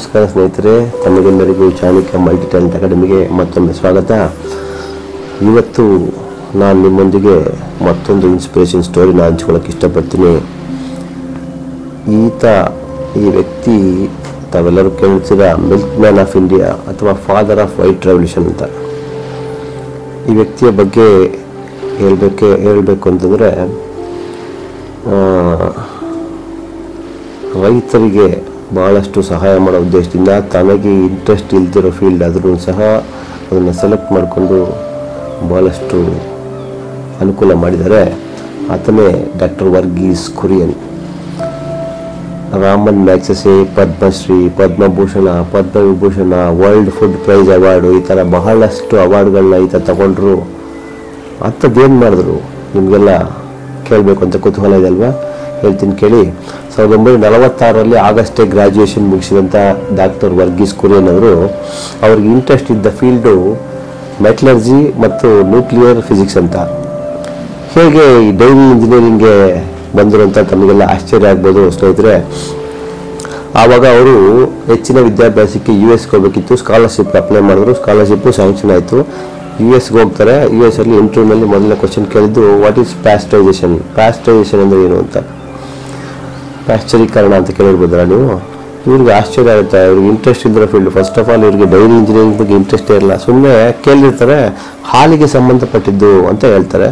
ನಮಸ್ಕಾರ ಸ್ನೇಹಿತರೆ, ತಮಗೆಲ್ಲರಿಗೂ ಚಾಣಕ್ಯ ಮಲ್ಟಿ ಟ್ಯಾಲೆಂಟ್ ಅಕಾಡೆಮಿಗೆ ಮತ್ತೊಮ್ಮೆ ಸ್ವಾಗತ. ಇವತ್ತು ನಾನು ನಿಮ್ಮೊಂದಿಗೆ ಮತ್ತೊಂದು ಇನ್ಸ್ಪಿರೇಷನ್ ಸ್ಟೋರಿನ ಹಂಚ್ಕೊಳ್ಳೋಕೆ ಇಷ್ಟಪಡ್ತೀನಿ. ಈತ, ಈ ವ್ಯಕ್ತಿ, ತಾವೆಲ್ಲರೂ ಕೇಳ್ತೀರ ಮಿಲ್ಕ್ ಮ್ಯಾನ್ ಆಫ್ ಇಂಡಿಯಾ ಅಥವಾ ಫಾದರ್ ಆಫ್ ವೈಟ್ ರೆವಲ್ಯೂಷನ್ ಅಂತ. ಈ ವ್ಯಕ್ತಿಯ ಬಗ್ಗೆ ಹೇಳಬೇಕೆ, ಹೇಳಬೇಕು ಅಂತಂದರೆ ರೈತರಿಗೆ ಭಾಳಷ್ಟು ಸಹಾಯ ಮಾಡೋ ಉದ್ದೇಶದಿಂದ ತನಗೆ ಇಂಟ್ರೆಸ್ಟ್ ಇಲ್ದಿರೋ ಫೀಲ್ಡ್ ಆದರೂ ಸಹ ಅದನ್ನು ಸೆಲೆಕ್ಟ್ ಮಾಡಿಕೊಂಡು ಭಾಳಷ್ಟು ಅನುಕೂಲ ಮಾಡಿದ್ದಾರೆ. ಆತನೇ doctor Varghese Kurien. Ramon Magsaysay Padma Shri, Padma Bhushan, Padma Vibhushan world food prize award ಈ ಥರ ಬಹಳಷ್ಟು ಅವಾರ್ಡ್ಗಳನ್ನ ಈತ ತಗೊಂಡ್ರು. ಅಂಥದ್ದೇನು ಮಾಡಿದ್ರು? ನಿಮಗೆಲ್ಲ ಕೇಳಬೇಕು ಅಂತ ಕುತೂಹಲ ಇದೆ ಅಲ್ವಾ? ಹೇಳ್ತೀನಿ ಕೇಳಿ. ಸಾವಿರದ ಒಂಬೈನೂರ ನಲವತ್ತಾರರಲ್ಲಿ ಆಗಸ್ಟೇ ಗ್ರಾಜ್ಯುಯೇಷನ್ ಮುಗಿಸಿದಂಥ ಡಾಕ್ಟರ್ ವರ್ಗೀಸ್ ಕುರಿಯನ್ ಅವರು ಅವ್ರಿಗೆ ಇಂಟ್ರೆಸ್ಟ್ ಇದ್ದ ಫೀಲ್ಡು ಮೆಟ್ಲರ್ಜಿ ಮತ್ತು ನ್ಯೂಕ್ಲಿಯರ್ ಫಿಸಿಕ್ಸ್ ಅಂತ. ಹೇಗೆ ಈ ಡೈರಿ ಇಂಜಿನಿಯರಿಂಗ್ಗೆ ಬಂದರು ಅಂತ ತಮಗೆಲ್ಲ ಆಶ್ಚರ್ಯ ಆಗ್ಬೋದು ಸ್ನೇಹಿತರೆ. ಆವಾಗ ಅವರು ಹೆಚ್ಚಿನ ವಿದ್ಯಾಭ್ಯಾಸಕ್ಕೆ ಯು ಎಸ್ಗೆ ಹೋಗಬೇಕಿತ್ತು ಸ್ಕಾಲರ್ಶಿಪ್ ಅಪ್ಲೈ ಮಾಡಿದ್ರು ಸ್ಕಾಲರ್ಶಿಪ್ಪು ಸ್ಯಾಂಕ್ಷನ್ ಆಯಿತು. ಯು ಎಸ್ಗೆ ಹೋಗ್ತಾರೆ ಯು ಎಸ್ ಅಲ್ಲಿ ಇಂಟರ್ವ್ಯೂನಲ್ಲಿ ಮೊದಲ ಕ್ವಶನ್ ಕೇಳಿದ್ದು ವಾಟ್ ಈಸ್ ಪ್ಯಾಸ್ಟರೈಸೇಷನ್ ಪ್ಯಾಸ್ಟರೈಸೇಷನ್ ಅಂದರೆ ಏನು ಅಂತ. ಪ್ಯಾಶ್ಚರೀಕರಣ ಅಂತ ಕೇಳಿರ್ಬೋದಲ್ಲ ನೀವು? ಇವ್ರಿಗೆ ಆಶ್ಚರ್ಯ ಆಗುತ್ತೆ. ಇವ್ರಿಗೆ ಇಂಟ್ರೆಸ್ಟ್ ಇದ್ದರೆ ಫೀಲ್ಡ್ ಫಸ್ಟ್ ಆಫ್ ಆಲ್ ಇವ್ರಿಗೆ ಡೈರಿ ಇಂಜಿನಿಯರಿಂಗ್ ಬಗ್ಗೆ ಇಂಟ್ರೆಸ್ಟೇ ಇರಲ್ಲ ಸುಮ್ಮನೆ ಕೇಳಿರ್ತಾರೆ, ಹಾಲಿಗೆ ಸಂಬಂಧಪಟ್ಟಿದ್ದು ಅಂತ ಹೇಳ್ತಾರೆ.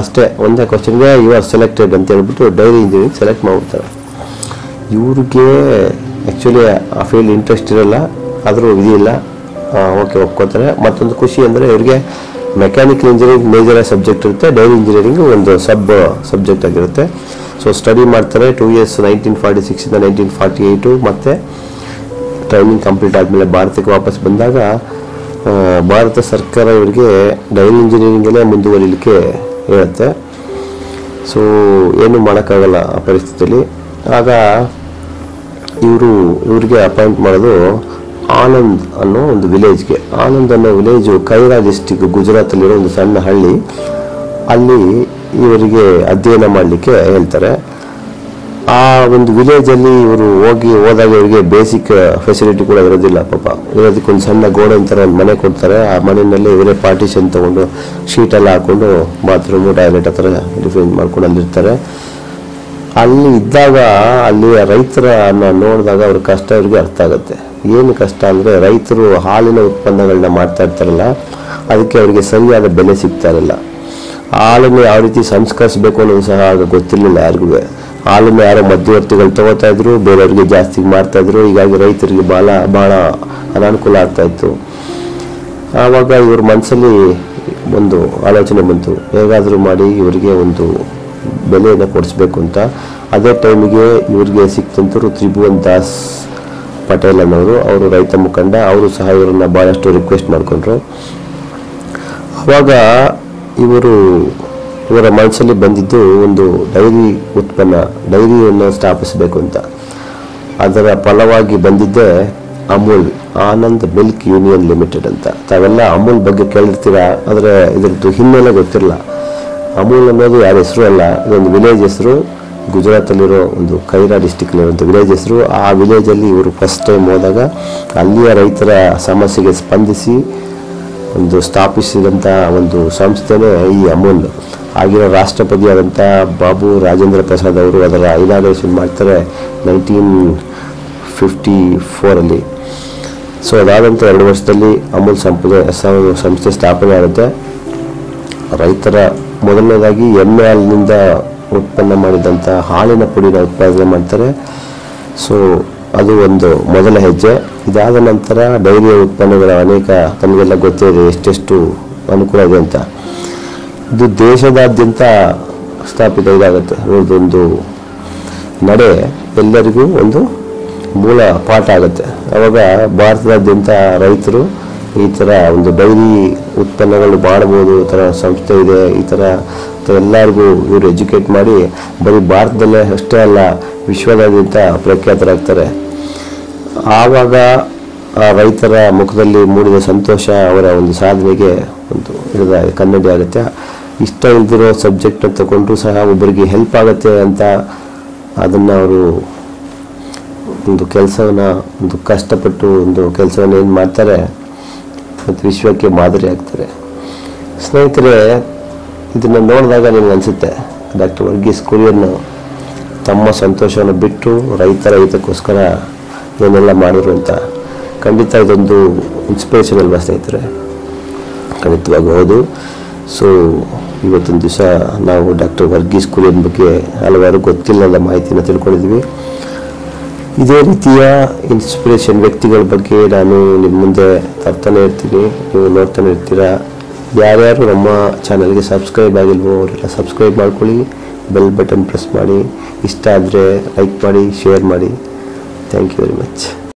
ಅಷ್ಟೇ, ಒಂದೇ ಕ್ವಶನ್ಗೆ ಯು ಆರ್ ಸೆಲೆಕ್ಟೆಡ್ ಅಂತ ಹೇಳ್ಬಿಟ್ಟು ಡೈರಿ ಇಂಜಿನಿಯರಿಂಗ್ ಸೆಲೆಕ್ಟ್ ಮಾಡ್ಬಿಡ್ತಾರೆ. ಇವ್ರಿಗೆ ಆ್ಯಕ್ಚುಲಿ ಆ ಫೀಲ್ಡ್ ಇಂಟ್ರೆಸ್ಟ್ ಇರಲ್ಲ, ಆದರೂ ಇದಿಲ್ಲ ಓಕೆ ಒಪ್ಕೋತಾರೆ. ಮತ್ತೊಂದು ಖುಷಿ ಅಂದರೆ ಇವ್ರಿಗೆ ಮೆಕ್ಯಾನಿಕಲ್ ಇಂಜಿನಿಯರಿಂಗ್ ಮೇಜರ್ ಸಬ್ಜೆಕ್ಟ್ ಇರುತ್ತೆ. ಡೈರಿ ಇಂಜಿನಿಯರಿಂಗ್ ಒಂದು ಸಬ್ ಸಬ್ಜೆಕ್ಟ್ ಆಗಿರುತ್ತೆ. ಸೊ ಸ್ಟಡಿ ಮಾಡ್ತಾರೆ ಟೂ ಇಯರ್ಸ್ ನೈನ್ಟೀನ್ ಫಾರ್ಟಿ ಸಿಕ್ಸಿಂದ ನೈನ್ಟೀನ್ ಫಾರ್ಟಿ ಏಯ್ಟು ಮತ್ತು ಟ್ರೈನಿಂಗ್ ಕಂಪ್ಲೀಟ್ ಆದಮೇಲೆ ಭಾರತಕ್ಕೆ ವಾಪಸ್ ಬಂದಾಗ ಭಾರತ ಸರ್ಕಾರ ಇವರಿಗೆ ಡೈರಿ ಇಂಜಿನಿಯರಿಂಗಲ್ಲೇ ಮುಂದುವರಿಲಿಕ್ಕೆ ಹೇಳುತ್ತೆ. ಸೊ ಏನು ಮಾಡೋಕ್ಕಾಗಲ್ಲ ಆ ಪರಿಸ್ಥಿತಿಯಲ್ಲಿ. ಆಗ ಇವರು, ಇವರಿಗೆ ಅಪಾಯಿಂಟ್ ಮಾಡೋದು ಆನಂದ್ ಅನ್ನೋ ಒಂದು ವಿಲೇಜ್ಗೆ ಆನಂದ್ ಅನ್ನೋ ವಿಲೇಜು ಕೈರಾ ಡಿಸ್ಟಿಕ್ ಗುಜರಾತಲ್ಲಿರೋ ಒಂದು ಸಣ್ಣ ಹಳ್ಳಿ. ಅಲ್ಲಿ ಇವರಿಗೆ ಅಧ್ಯಯನ ಮಾಡಲಿಕ್ಕೆ ಹೇಳ್ತಾರೆ. ಆ ಒಂದು ವಿಲೇಜಲ್ಲಿ ಇವರು ಹೋಗಿ ಹೋದಾಗ ಇವರಿಗೆ ಬೇಸಿಕ್ ಫೆಸಿಲಿಟಿ ಕೂಡ ಇರೋದಿಲ್ಲ ಪಾಪ. ಇರೋದಕ್ಕೆ ಒಂದು ಸಣ್ಣ ಗೋಡೆ ಥರ ಒಂದು ಮನೆ ಕೊಡ್ತಾರೆ. ಆ ಮನೆಯಲ್ಲಿ ಇವರೇ ಪಾರ್ಟಿಷನ್ ತೊಗೊಂಡು ಶೀಟೆಲ್ಲ ಹಾಕ್ಕೊಂಡು ಬಾತ್ರೂಮು ಟಾಯ್ಲೆಟ್ ಆ ಥರ ಡಿಫೈನ್ ಮಾಡ್ಕೊಂಡು ಅಲ್ಲಿರ್ತಾರೆ. ಅಲ್ಲಿ ಇದ್ದಾಗ ಅಲ್ಲಿ ರೈತರನ್ನ ನೋಡಿದಾಗ ಅವ್ರ ಕಷ್ಟ ಇವ್ರಿಗೆ ಅರ್ಥ ಆಗುತ್ತೆ. ಏನು ಕಷ್ಟ ಅಂದರೆ ರೈತರು ಹಾಲಿನ ಉತ್ಪನ್ನಗಳನ್ನ ಮಾಡ್ತಾ ಇರ್ತಾರಲ್ಲ, ಅದಕ್ಕೆ ಅವರಿಗೆ ಸರಿಯಾದ ಬೆಲೆ ಸಿಗ್ತಾ ಇರಲಿಲ್ಲ ಹಾಲನ್ನು ಯಾವ ರೀತಿ ಸಂಸ್ಕರಿಸಬೇಕು ಅನ್ನೋದು ಸಹ ಆಗ ಗೊತ್ತಿರಲಿಲ್ಲ ಯಾರಿಗೂ. ಹಾಲನ್ನು ಯಾರೋ ಮಧ್ಯವರ್ತಿಗಳು ತಗೋತಾ ಇದ್ರು, ಬೇರೆಯವ್ರಿಗೆ ಜಾಸ್ತಿ ಮಾಡ್ತಾ ಇದ್ರು. ಹೀಗಾಗಿ ರೈತರಿಗೆ ಭಾಳ ಭಾಳ ಅನಾನುಕೂಲ ಆಗ್ತಾ ಇತ್ತು. ಆವಾಗ ಇವ್ರ ಮನಸ್ಸಲ್ಲಿ ಒಂದು ಆಲೋಚನೆ ಬಂತು. ಹೇಗಾದರೂ ಮಾಡಿ ಇವರಿಗೆ ಒಂದು ಬೆಲೆಯನ್ನು ಕೊಡಿಸ್ಬೇಕು ಅಂತ. ಅದೇ ಟೈಮಿಗೆ ಇವರಿಗೆ ಸಿಕ್ತಂತರು ತ್ರಿಭುವನ್ ದಾಸ್ ಪಟೇಲ್ ಅನ್ನೋರು, ಅವರು ರೈತ ಮುಖಂಡ, ಅವರು ಸಹ ಇವರನ್ನ ಭಾಳಷ್ಟು ರಿಕ್ವೆಸ್ಟ್ ಮಾಡಿಕೊಂಡ್ರು. ಆವಾಗ ಇವರು ಇವರ ಮನಸ್ಸಲ್ಲಿ ಬಂದಿದ್ದು ಒಂದು ಡೈರಿ ಉತ್ಪನ್ನ, ಡೈರಿಯನ್ನು ಸ್ಥಾಪಿಸಬೇಕು ಅಂತ. ಅದರ ಫಲವಾಗಿ ಬಂದಿದ್ದೇ Amul, Anand milk union limited ಅಂತ. ತಾವೆಲ್ಲ ಅಮೂಲ್ ಬಗ್ಗೆ ಕೇಳಿರ್ತೀರಾ? ಆದರೆ ಇದ್ರದ್ದು ಹಿನ್ನೆಲೆ ಗೊತ್ತಿರಲ್ಲ ಅಮೂಲ್ ಅನ್ನೋದು ಯಾರ ಹೆಸರು ಅಲ್ಲ, ಇದೊಂದು ವಿಲೇಜ್ ಹೆಸರು. ಗುಜರಾತಲ್ಲಿರೋ ಒಂದು ಕೈರಾ ಡಿಸ್ಟಿಕ್ನಲ್ಲಿರುವಂಥ ವಿಲೇಜ್ ಹೆಸರು. ಆ ವಿಲೇಜಲ್ಲಿ ಇವರು ಫಸ್ಟ್ ಟೈಮ್ ಹೋದಾಗ ಅಲ್ಲಿಯ ರೈತರ ಸಮಸ್ಯೆಗೆ ಸ್ಪಂದಿಸಿ ಒಂದು ಸ್ಥಾಪಿಸಿದಂಥ ಒಂದು ಸಂಸ್ಥೆನೇ ಈ ಅಮೂಲ್. ಆಗಿರೋ ರಾಷ್ಟ್ರಪತಿಯಾದಂಥ ಬಾಬು ರಾಜೇಂದ್ರ ಪ್ರಸಾದ್ ಅವರು ಅದರ ಇನಾಗ್ರೇಷನ್ ಮಾಡ್ತಾರೆ ನೈನ್ಟೀನ್ ಫಿಫ್ಟಿ ಫೋರಲ್ಲಿ ಸೊ ಅದಾದಂಥ ಎರಡು ವರ್ಷದಲ್ಲಿ ಅಮೂಲ್ ಸಂಪದ ಸಂಸ್ಥೆ ಸ್ಥಾಪನೆ ಆಗುತ್ತೆ. ರೈತರ ಮೊದಲನೇದಾಗಿ ಎಮ್ಮೆ ಹಾಲಿನಿಂದ ಉತ್ಪನ್ನ ಮಾಡಿದಂಥ ಹಾಲಿನ ಪುಡಿನ ಉತ್ಪಾದನೆ ಮಾಡ್ತಾರೆ. ಸೊ ಅದು ಒಂದು ಮೊದಲ ಹೆಜ್ಜೆ. ಇದಾದ ನಂತರ ಡೈರಿಯ ಉತ್ಪನ್ನಗಳ ಅನೇಕ ತಮಗೆಲ್ಲ ಗೊತ್ತಿದೆ ಎಷ್ಟೆಷ್ಟು ಅನುಕೂಲ ಇದೆ ಅಂತ. ಇದು ದೇಶದಾದ್ಯಂತ ಸ್ಥಾಪಿತ ಇದಾಗುತ್ತೆ. ಇವ್ರದ್ದೊಂದು ನಡೆ ಎಲ್ಲರಿಗೂ ಒಂದು ಮೂಲ ಪಾಠ ಆಗುತ್ತೆ. ಅವಾಗ ಭಾರತದಾದ್ಯಂತ ರೈತರು ಈ ಥರ ಒಂದು ಡೈರಿ ಉತ್ಪನ್ನಗಳು ಮಾಡ್ಬೋದು ಈ ಥರ ಸಂಸ್ಥೆ ಇದೆ, ಈ ಥರ ಎಲ್ಲರಿಗೂ ಇವರು ಎಜುಕೇಟ್ ಮಾಡಿ ಬರೀ ಭಾರತದಲ್ಲೇ ಅಷ್ಟೇ ಅಲ್ಲ ವಿಶ್ವದಾದ್ಯಂತ ಪ್ರಖ್ಯಾತರಾಗ್ತಾರೆ. ಆವಾಗ ಆ ರೈತರ ಮುಖದಲ್ಲಿ ಮೂಡಿದ ಸಂತೋಷ ಅವರ ಒಂದು ಸಾಧನೆಗೆ ಒಂದು ಇರದ ಕನ್ನಡಿ ಆಗುತ್ತೆ. ಇಷ್ಟ ಇಲ್ದಿರೋ ಸಬ್ಜೆಕ್ಟ್ ತಗೊಂಡ್ರು ಸಹ ಒಬ್ಬರಿಗೆ ಹೆಲ್ಪ್ ಆಗುತ್ತೆ ಅಂತ ಅದನ್ನು ಅವರು ಒಂದು ಕೆಲಸವನ್ನ, ಒಂದು ಕಷ್ಟಪಟ್ಟು ಒಂದು ಕೆಲಸವನ್ನು ಏನು ಮಾಡ್ತಾರೆ, ಮತ್ತು ವಿಶ್ವಕ್ಕೆ ಮಾದರಿ ಆಗ್ತಾರೆ. ಸ್ನೇಹಿತರೆ ಇದನ್ನು ನೋಡಿದಾಗ ನಿಮ್ಗೆ ಅನಿಸುತ್ತೆ, ಡಾಕ್ಟರ್ ವರ್ಗೀಸ್ ಕುರಿಯನ್ನು ತಮ್ಮ ಸಂತೋಷವನ್ನು ಬಿಟ್ಟು ರೈತರ ಹಿತಕ್ಕೋಸ್ಕರ ಏನೆಲ್ಲ ಮಾಡಿದ್ರು ಅಂತ. ಖಂಡಿತ ಇದೊಂದು ಇನ್ಸ್ಪಿರೇಷನ್ ಅಲ್ವಾ ಸ್ನೇಹಿತರೆ. ಖಂಡಿತವಾಗಿ ಹೌದು. ಸೊ ಇವತ್ತಿನ ದಿವಸ ನಾವು ಡಾಕ್ಟರ್ ವರ್ಗೀಸ್ ಕುರಿಯನ್ ಬಗ್ಗೆ ಹಲವಾರು ಗೊತ್ತಿಲ್ಲದ ಮಾಹಿತಿನ ತಿಳ್ಕೊಂಡಿದ್ವಿ. ಇದೇ ರೀತಿಯ ಇನ್ಸ್ಪಿರೇಷನ್ ವ್ಯಕ್ತಿಗಳ ಬಗ್ಗೆ ನಾನು ನಿಮ್ಮ ಮುಂದೆ ತರ್ತಾನೆ ಇರ್ತೀನಿ. ನೀವು ನೋಡ್ತಾನೆ ಇರ್ತೀರಾ? ಯಾರ್ಯಾರು ನಮ್ಮ ಚಾನಲ್ಗೆ ಸಬ್ಸ್ಕ್ರೈಬ್ ಆಗಿಲ್ವೋ ಅವರೆಲ್ಲ ಸಬ್ಸ್ಕ್ರೈಬ್ ಮಾಡ್ಕೊಳ್ಳಿ, ಬೆಲ್ ಬಟನ್ ಪ್ರೆಸ್ ಮಾಡಿ, ಇಷ್ಟ ಆದರೆ ಲೈಕ್ ಮಾಡಿ, ಶೇರ್ ಮಾಡಿ. Thank you very much